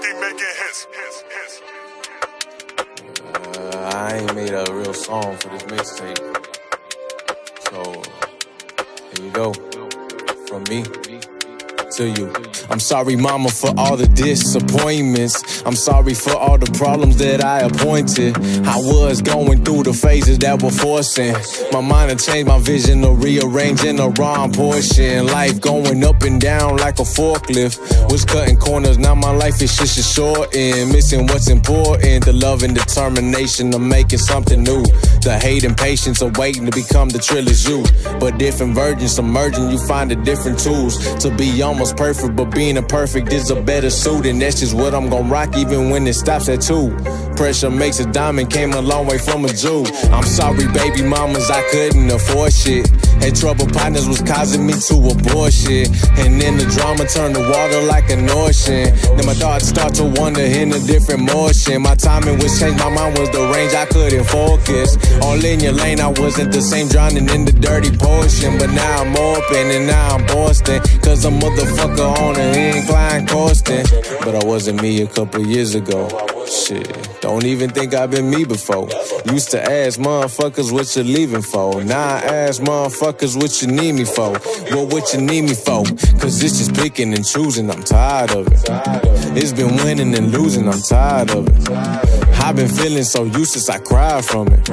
Making hits, hits, hits. Uh, I ain't made a real song for this mixtape. So, here you go. From me you. I'm sorry, mama, for all the disappointments. I'm sorry for all the problems that I appointed. I was going through the phases that were forcing my mind to change my vision or rearranging the wrong portion. Life going up and down like a forklift. Was cutting corners, now my life is just a short end. Missing what's important, the love and determination of making something new. The hate and patience of waiting to become the trillest you. But different virgins submerging, you find the different tools to be almost perfect, but being a perfect is a better suit, and that's just what I'm gonna rock even when it stops at two. Pressure makes a diamond, came a long way from a Jew. I'm sorry, baby mamas, I couldn't afford shit. Had trouble partners was causing me to abortion. And then the drama turned to water like an ocean. Then my thoughts start to wander in a different motion. My timing was changed, my mind was the range I couldn't focus. All in your lane, I wasn't the same, drowning in the dirty potion. But now I'm open and now I'm Boston. Cause a motherfucker on an incline coasting. But I wasn't me a couple years ago. Shit, don't even think I've been me before. Used to ask motherfuckers what you leaving for. Now I ask motherfuckers what you need me for. Well, what you need me for? Cause it's just picking and choosing, I'm tired of it. It's been winning and losing, I'm tired of it. I've been feeling so useless, I cry from it.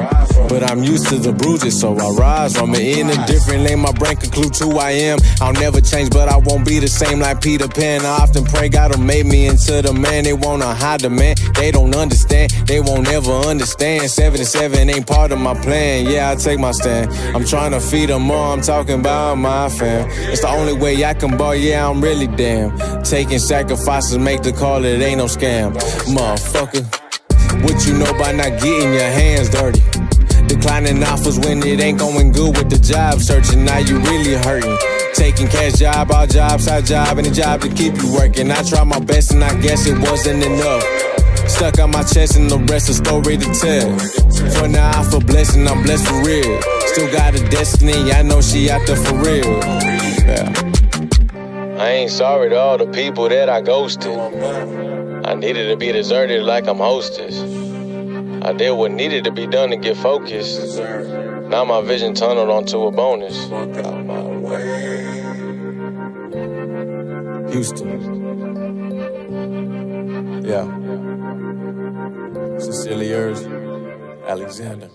But I'm used to the bruises, so I rise from it. In a different lane, my brain concludes who I am. I'll never change, but I won't be the same like Peter Pan. I often pray God will make me into the man they wanna hide the man. They don't understand, they won't ever understand. 77 ain't part of my plan. Yeah, I take my stand. I'm trying to feed them all, I'm talking about my fam. It's the only way I can ball, yeah, I'm really damn. Taking sacrifices, make the call, it ain't no scam. Motherfucker. What you know by not getting your hands dirty? Declining offers when it ain't going good with the job searching. Now you really hurting. Taking cash job, all job, side job, any job to keep you working. I tried my best and I guess it wasn't enough. Stuck on my chest and the rest is story to tell. For now, I feel blessed and I'm blessed for real. Still got a destiny, I know she out there for real. Yeah. I ain't sorry to all the people that I ghosted. I needed to be deserted like I'm hostess. I did what needed to be done to get focused. Now my vision tunneled onto a bonus. Houston. Yeah. Sincerely yours, Alexander.